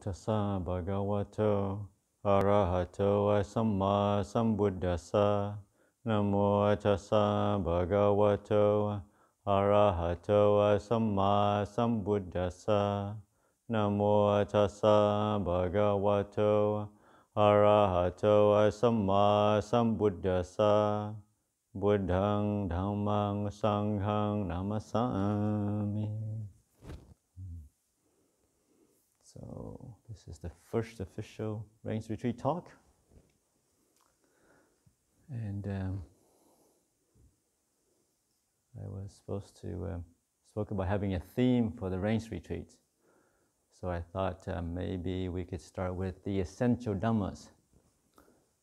tassa bhagavato arahato samma sambuddhassa namo tassa bhagavato arahato samma sambuddhassa namo tassa bhagavato arahato samma sambuddhassa buddhang dhammang sanghang namasami so this is the first official Rains Retreat talk. And um, I was supposed to um, spoke about having a theme for the Rains Retreat. So I thought uh, maybe we could start with the essential dhammas.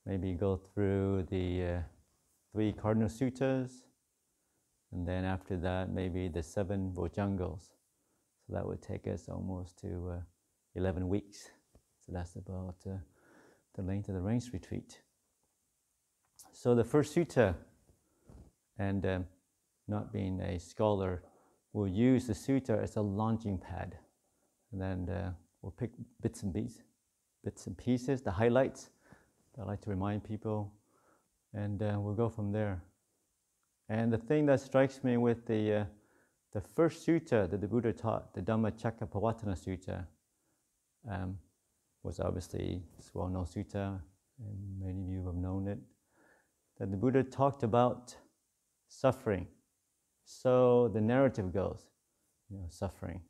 Maybe go through the uh, three cardinal suttas, and then after that, maybe the seven bojjhangas. So that would take us almost to uh, 11 weeks. So that's about uh, the length of the rains retreat. So the first sutta, and um, not being a scholar, we'll use the sutta as a launching pad. And then uh, we'll pick bits and pieces, bits and pieces, the highlights that I like to remind people, and uh, we'll go from there. And the thing that strikes me with the, uh, the first sutta that the Buddha taught, the Dhammacakkappavattana Sutta, um, was obviously well-known sutta, and many of you have known it, that the Buddha talked about suffering. So the narrative goes, you know, suffering.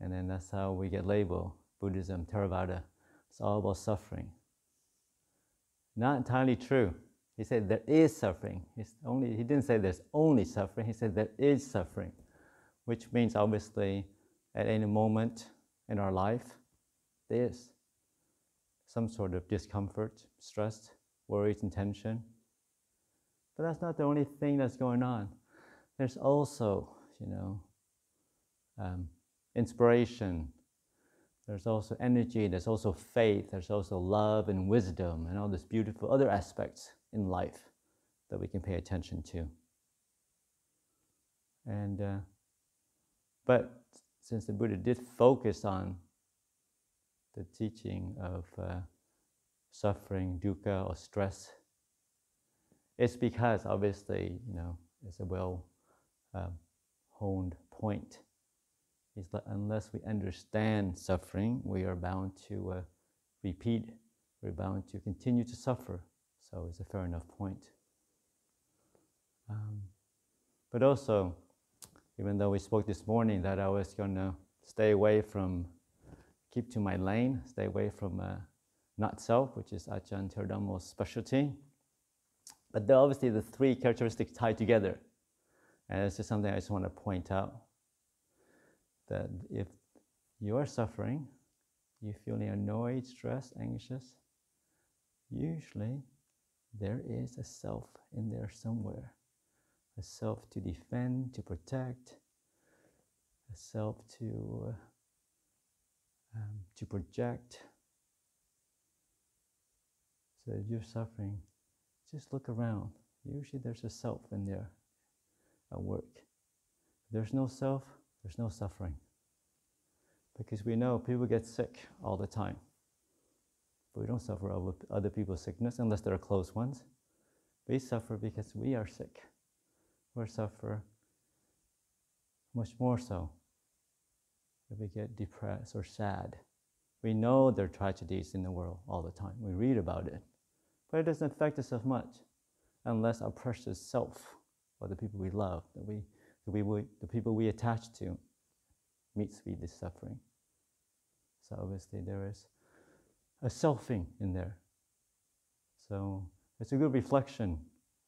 And then that's how we get labeled Buddhism, Theravada. It's all about suffering. Not entirely true. He said there is suffering. He's only, he didn't say there's only suffering. He said there is suffering, which means obviously at any moment in our life, there's some sort of discomfort, stress, worries, and tension. But that's not the only thing that's going on. There's also, you know, um, inspiration. There's also energy. There's also faith. There's also love and wisdom and all these beautiful other aspects in life that we can pay attention to. And uh, but since the Buddha did focus on the teaching of uh, suffering, dukkha, or stress, it's because obviously, you know, it's a well um, honed point. Is that unless we understand suffering, we are bound to uh, repeat, we're bound to continue to suffer. So it's a fair enough point. Um, but also, even though we spoke this morning that I was going to stay away from keep to my lane, stay away from uh, not self, which is Ajahn Theravadamo's specialty. But there obviously the three characteristics tied together. And it's just something I just want to point out that if you are suffering, you're feeling annoyed, stressed, anxious, usually there is a self in there somewhere. A self to defend, to protect, a self to uh, um, to project. So you're suffering, just look around. Usually there's a self in there at work. If there's no self, there's no suffering. Because we know people get sick all the time. But we don't suffer other people's sickness unless they're close ones. We suffer because we are sick. We suffer much more so if we get depressed or sad. We know there are tragedies in the world all the time. We read about it. But it doesn't affect us as much unless our precious self or the people we love, that we, that we, the people we attach to, meets with this suffering. So obviously there is a selfing in there. So it's a good reflection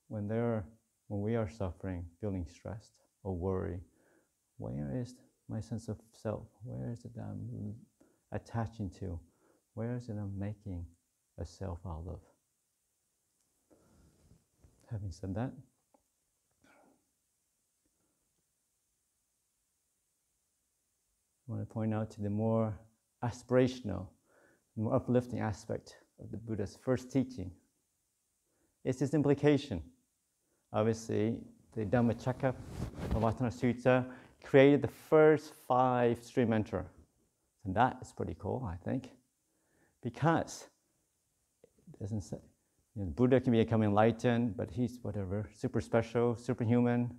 when there, when we are suffering, feeling stressed or worry. Where is my sense of self? Where is it that I'm attaching to? Where is it I'm making a self out of? Having said that, I want to point out to the more aspirational, more uplifting aspect of the Buddha's first teaching. It's its implication. Obviously, the Dhammacakkappavattana Sutta created the first five stream enter. And that is pretty cool, I think, because it doesn't say you know, Buddha can become enlightened, but he's whatever, super special, superhuman,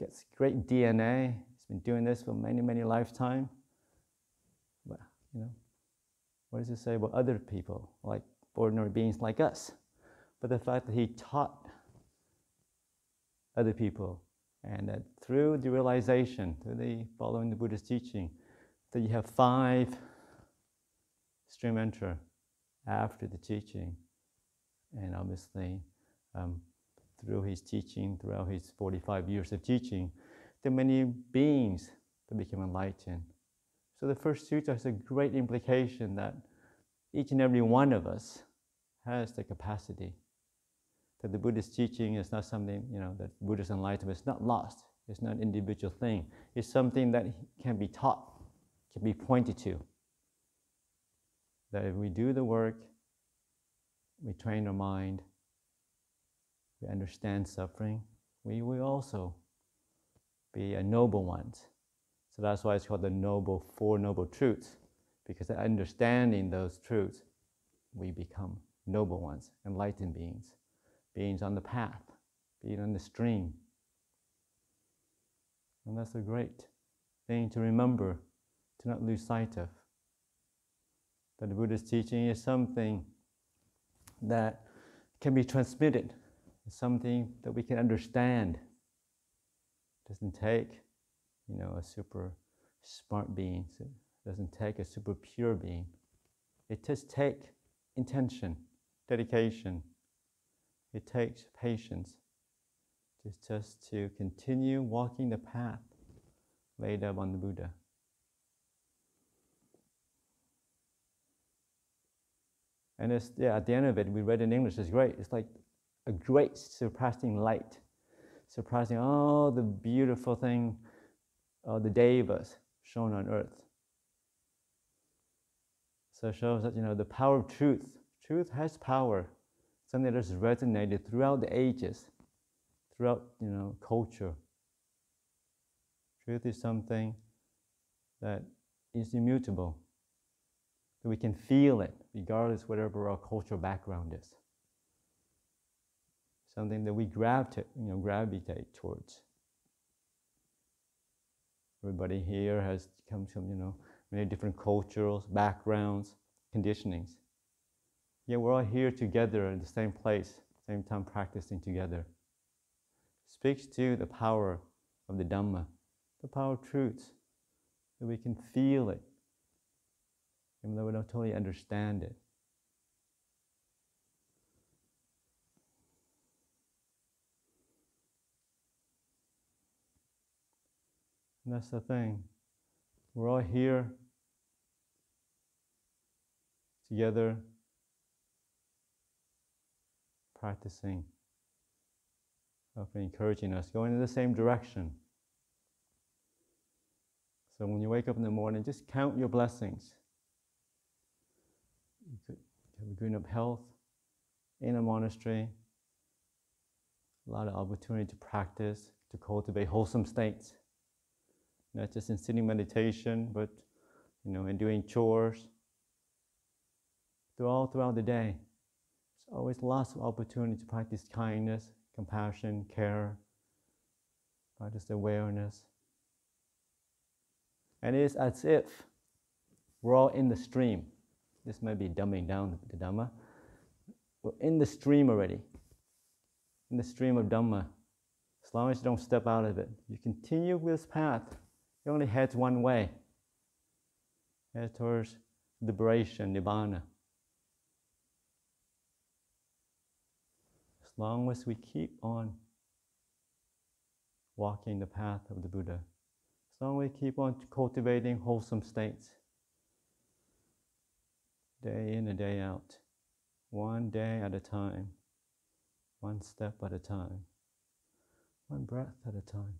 gets great DNA. He's been doing this for many, many lifetimes. But, you know, what does it say about other people, like ordinary beings like us? But the fact that he taught other people, and that through the realization, through the following the Buddha's teaching, that you have five stream enter after the teaching and obviously, um, through his teaching, throughout his 45 years of teaching, there are many beings that became enlightened. So the first sutta has a great implication that each and every one of us has the capacity. That the Buddhist teaching is not something, you know, that Buddhist enlightenment is not lost. It's not an individual thing. It's something that can be taught, can be pointed to. That if we do the work, we train our mind, we understand suffering, we will also be a noble ones. So that's why it's called the noble four noble truths, because understanding those truths, we become noble ones, enlightened beings, beings on the path, being on the stream. And that's a great thing to remember, to not lose sight of. That the Buddha's teaching is something that can be transmitted, something that we can understand. It doesn't take, you know, a super smart being. It doesn't take a super pure being. It just takes intention, dedication. It takes patience. Just to continue walking the path laid up on the Buddha. And it's, yeah, at the end of it, we read in English, it's great. It's like a great surpassing light, surpassing all the beautiful thing, uh, the devas shown on earth. So it shows that, you know, the power of truth. Truth has power, something that has resonated throughout the ages, throughout, you know, culture. Truth is something that is immutable that we can feel it regardless whatever our cultural background is. Something that we gravitate, you know, gravitate towards. Everybody here has come from, you know, many different cultures, backgrounds, conditionings. Yet we're all here together in the same place, same time practicing together. Speaks to the power of the Dhamma, the power of truth, that we can feel it, even though we don't totally understand it. And that's the thing. We're all here together practicing, hopefully encouraging us, going in the same direction. So when you wake up in the morning, just count your blessings you could have a green up health in a monastery, a lot of opportunity to practice, to cultivate wholesome states. Not just in sitting meditation, but you know, in doing chores. Through all throughout the day. Always lots of opportunity to practice kindness, compassion, care, practice awareness. And it is as if we're all in the stream. This might be dumbing down the Dhamma. We're in the stream already, in the stream of Dhamma. As long as you don't step out of it, you continue with this path. It only heads one way. Head towards liberation, nibbana. Long as we keep on walking the path of the Buddha, as long as we keep on cultivating wholesome states, day in and day out, one day at a time, one step at a time, one breath at a time.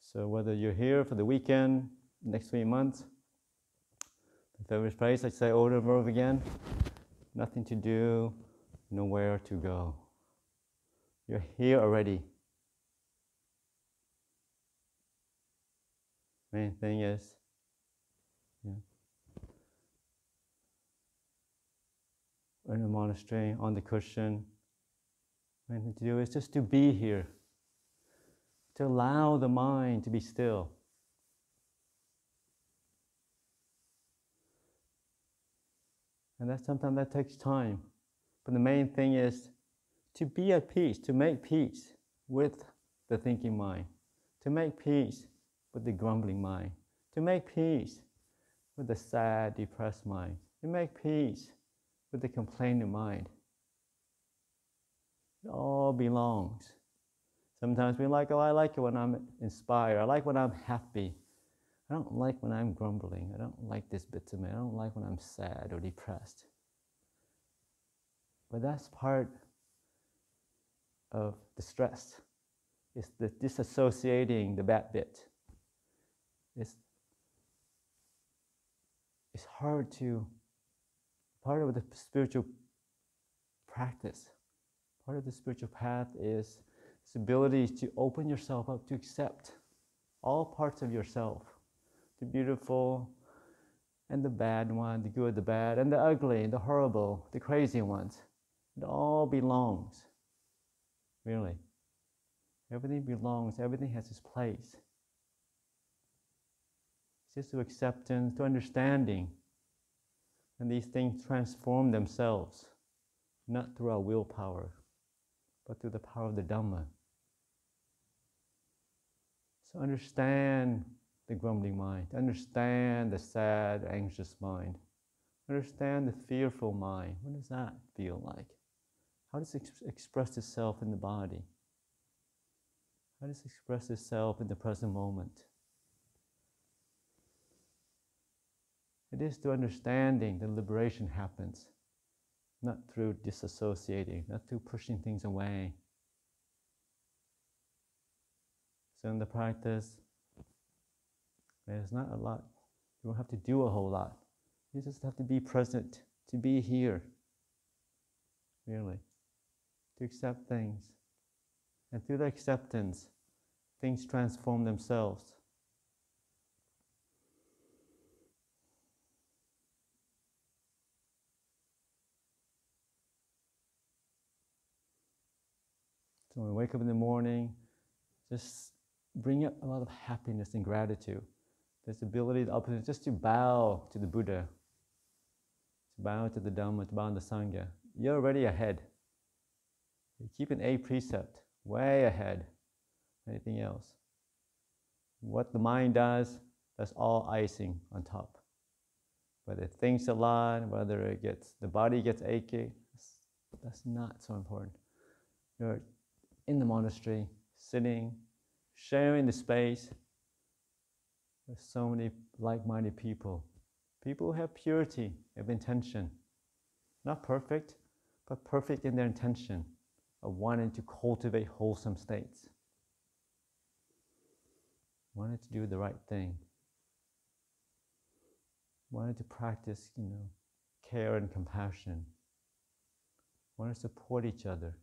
So whether you're here for the weekend, next three months, the favorite place, I say over and over again, nothing to do, nowhere to go. You're here already. Main thing is, yeah. in a monastery on the cushion, main thing to do is just to be here, to allow the mind to be still. And that sometimes that takes time. But the main thing is to be at peace, to make peace with the thinking mind, to make peace with the grumbling mind, to make peace with the sad, depressed mind, to make peace with the complaining mind. It all belongs. Sometimes we like, oh, I like it when I'm inspired. I like when I'm happy. I don't like when I'm grumbling. I don't like this bit of me. I don't like when I'm sad or depressed. But that's part of the stress. It's the disassociating the bad bit. It's, it's hard to, part of the spiritual practice, part of the spiritual path is this ability to open yourself up to accept all parts of yourself the beautiful and the bad one, the good, the bad, and the ugly, the horrible, the crazy ones. It all belongs. Really. Everything belongs, everything has its place. It's just to acceptance, to understanding. And these things transform themselves, not through our willpower, but through the power of the Dhamma. So understand the grumbling mind, understand the sad, anxious mind, understand the fearful mind. What does that feel like? How does it ex- express itself in the body? How does it express itself in the present moment? It is through understanding that liberation happens, not through disassociating, not through pushing things away. So in the practice, there's not a lot. You don't have to do a whole lot. You just have to be present, to be here. Really. To accept things. And through the acceptance, things transform themselves. So when we wake up in the morning, just bring up a lot of happiness and gratitude. This ability, the opportunity, just to bow to the Buddha, to bow to the Dhamma, to bow to the Sangha. You're already ahead. You keep an A precept, way ahead. Anything else? What the mind does, that's all icing on top. Whether it thinks a lot, whether it gets the body gets achy, that's, that's not so important. You're in the monastery, sitting, sharing the space with so many like-minded people. People who have purity of intention. Not perfect, but perfect in their intention of wanting to cultivate wholesome states. Wanted to do the right thing. Wanted to practice, you know, care and compassion. Wanted to support each other.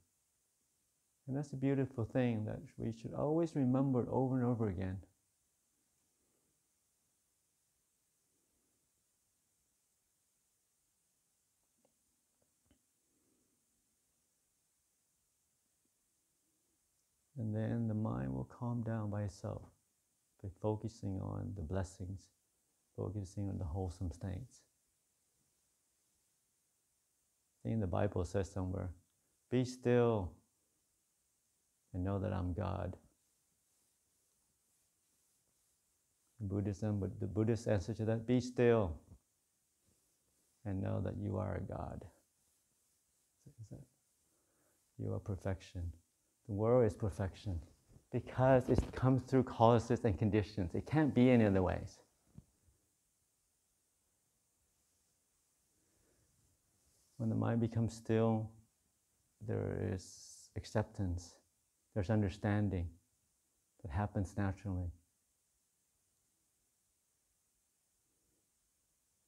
And that's a beautiful thing that we should always remember over and over again. And then the mind will calm down by itself by focusing on the blessings, focusing on the wholesome states. I think the Bible says somewhere, be still and know that I'm God. Buddhism, but the Buddhist answer to that, be still and know that you are a God. You are perfection. The world is perfection because it comes through causes and conditions. It can't be any other ways. When the mind becomes still, there is acceptance, there's understanding that happens naturally.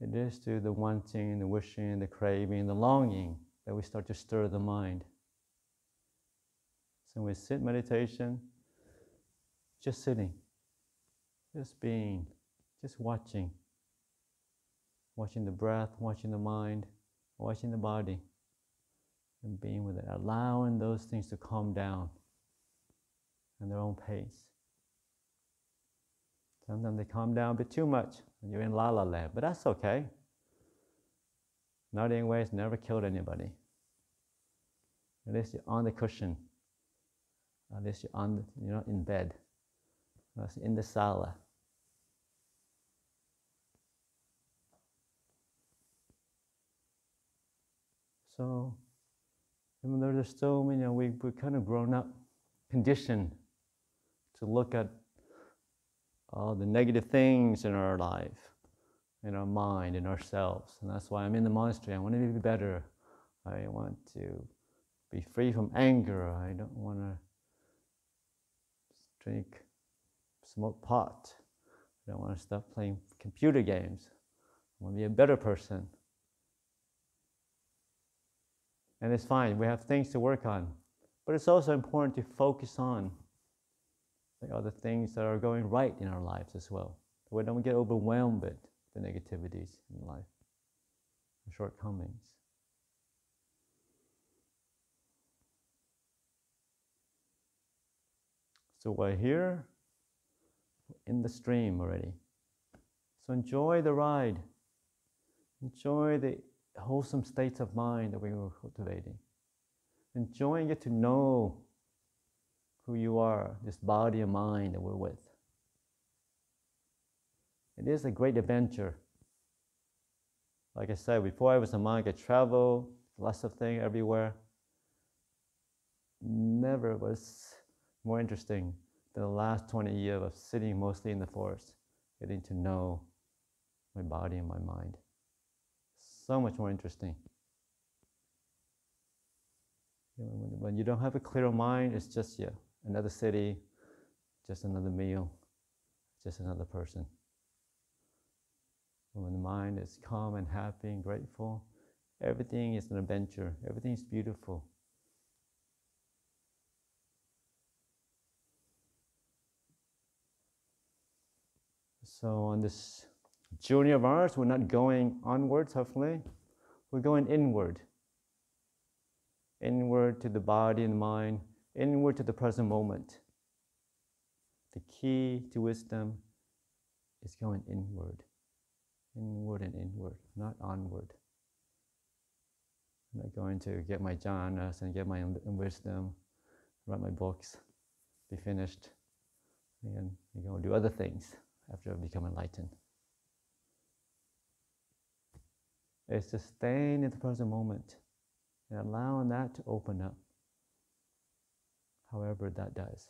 It is through the wanting, the wishing, the craving, the longing that we start to stir the mind. So we sit meditation, just sitting, just being, just watching, watching the breath, watching the mind, watching the body, and being with it, allowing those things to calm down at their own pace. Sometimes they calm down a bit too much, and you're in la la land, but that's okay. Nodding away has never killed anybody. At least you're on the cushion. At least you're on, the, you're not in bed. That's in the sala. So, even though there's so many, you know, we, we're kind of grown up, conditioned to look at all the negative things in our life, in our mind, in ourselves. And that's why I'm in the monastery. I want to be better. I want to be free from anger. I don't want to drink, smoke pot. I don't want to stop playing computer games. I want to be a better person. And it's fine, we have things to work on. But it's also important to focus on the other things that are going right in our lives as well. We don't get overwhelmed with the negativities in life, the shortcomings. So we're here in the stream already. So enjoy the ride. Enjoy the wholesome states of mind that we were cultivating. Enjoying it to know who you are, this body and mind that we're with. It is a great adventure. Like I said, before I was a monk, I traveled, lots of things everywhere. Never was more interesting than the last 20 years of sitting mostly in the forest, getting to know my body and my mind. So much more interesting. When you don't have a clear mind, it's just yeah, another city, just another meal, just another person. When the mind is calm and happy and grateful, everything is an adventure, everything is beautiful. So, on this journey of ours, we're not going onwards, hopefully, we're going inward. Inward to the body and mind, inward to the present moment. The key to wisdom is going inward, inward and inward, not onward. I'm not going to get my jhanas and get my wisdom, write my books, be finished, and go do other things after I become enlightened. It's just staying in the present moment and allowing that to open up, however that does.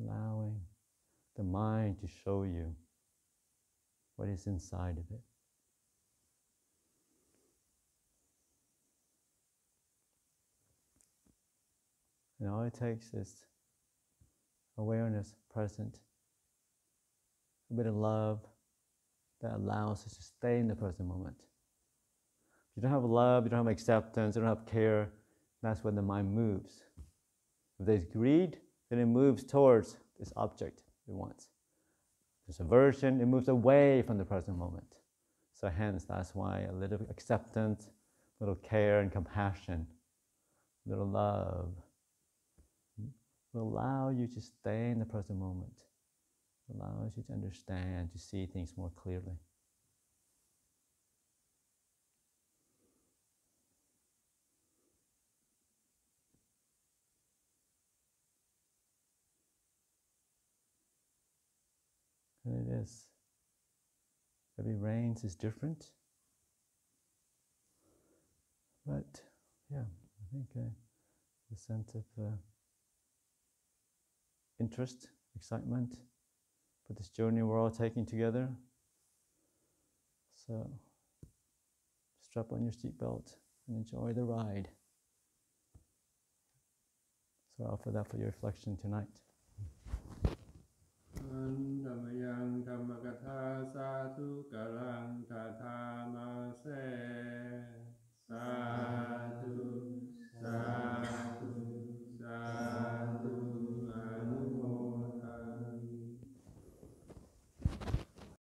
Allowing the mind to show you what is inside of it. And all it takes is awareness present a bit of love that allows us to stay in the present moment. If you don't have love, you don't have acceptance, you don't have care, that's when the mind moves. If there's greed, then it moves towards this object it wants. If There's aversion, it moves away from the present moment. So hence, that's why a little acceptance, a little care and compassion, a little love will allow you to stay in the present moment allows you to understand, to see things more clearly. And it is. Every rains is different. But yeah, I think uh, the sense of uh, interest, excitement, for this journey we're all taking together. So strap on your seatbelt and enjoy the ride. So I offer that for your reflection tonight. อันธรรมยังธรรมกถาสาธุกะลังคาถามาเสสาธุสา